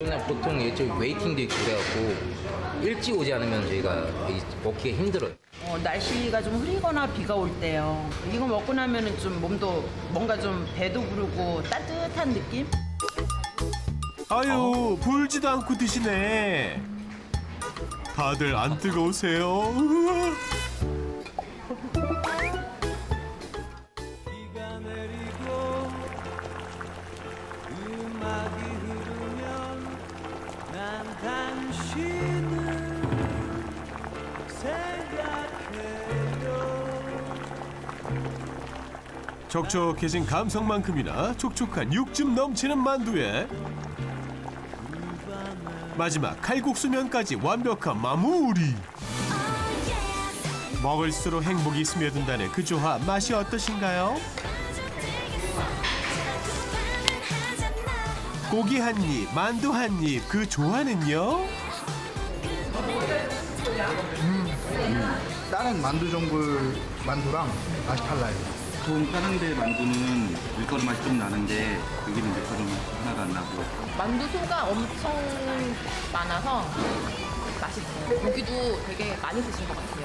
그냥 보통 이쪽 웨이팅도 있고 그래갖고 일찍 오지 않으면 저희가 먹기가 힘들어요. 어, 날씨가 좀 흐리거나 비가 올 때요. 이거 먹고 나면은 좀 몸도 뭔가 좀 배도 부르고 따뜻한 느낌? 아유 불지도 않고 드시네. 다들 안 뜨거우세요? 촉촉해진 감성만큼이나 촉촉한 육즙 넘치는 만두에 마지막 칼국수면까지 완벽한 마무리. 먹을수록 행복이 스며든다는 그 조합 맛이 어떠신가요? 고기 한 입, 만두 한 입, 그 조화는요? 다른 만두 전골 만두랑 맛이 달라요. 보통 다른 데 만두는 밀가루 맛이 좀 나는데 여기는 밀가루 맛이 하나도 안 나고 만두소가 엄청 많아서 맛있어요. 고기도 되게 많이 드신 것 같아요.